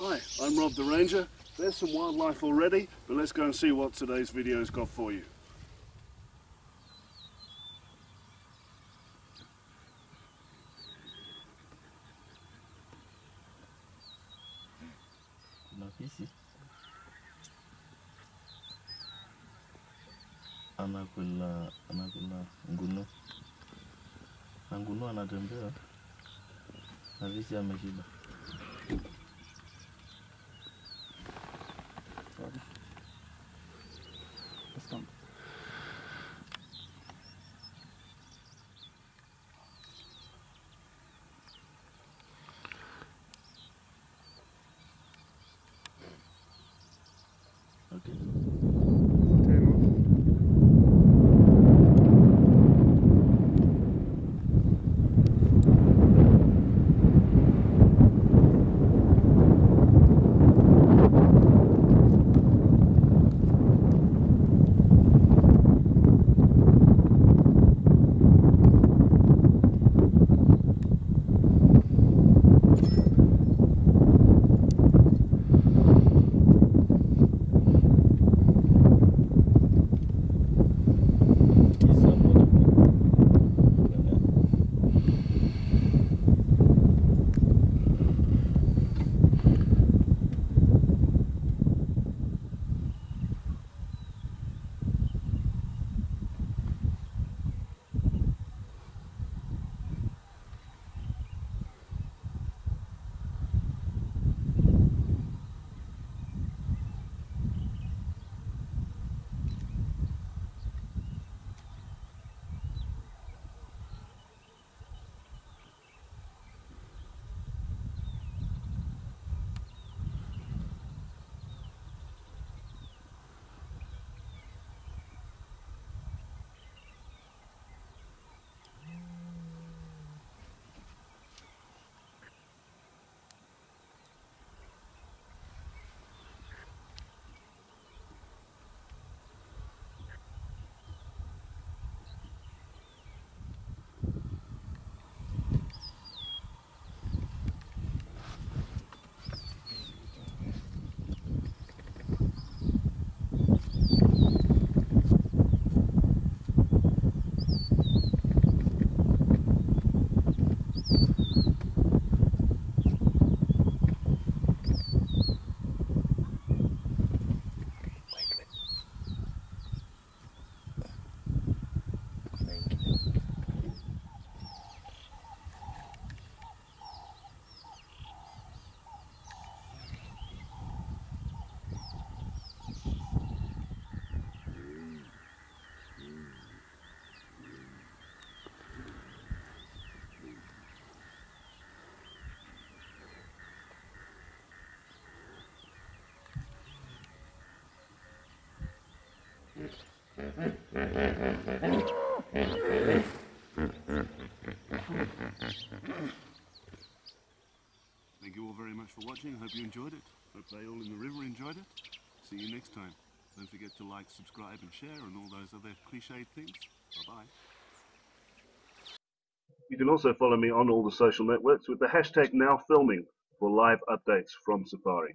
Hi, I'm Rob the Ranger. There's some wildlife already, but let's go and see what today's video's got for you. Anakula anakula ngunu ngunu anatembea na fisi ameshiba. Thank you all very much for watching. I hope you enjoyed it. Hope they all in the river enjoyed it. See you next time. Don't forget to like, subscribe, and share, and all those other cliched things. Bye bye. You can also follow me on all the social networks with the hashtag NowFilming for live updates from Safari.